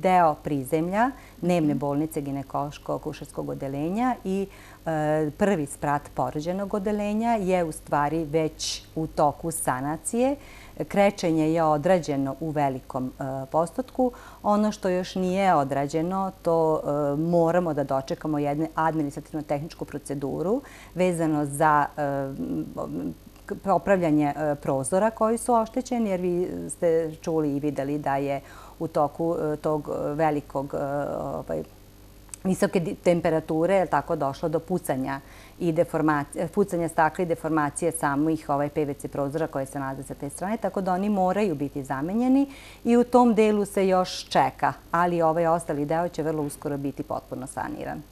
deo prizemlja, dnevne bolnice ginekološkog kušarskog odelenja i e, prvi sprat porođenog odelenja je u stvari već u toku sanacije. Krećenje je odrađeno u velikom e, postotku. Ono što još nije odrađeno, to e, moramo da dočekamo jednu administrativno-tehničku proceduru vezano za e, popravljanje e, prozora koji su oštećeni, jer vi ste čuli i videli da je u toku e, tog e, velikog ovaj, visoke temperature tako došlo do pucanja i pucanja stakla i deformacije samih ovaj PVC prozora koje se nalaze sa te strane, tako da oni moraju biti zamenjeni i u tom delu se još čeka, ali ovaj ostali deo će vrlo uskoro biti potpuno saniran.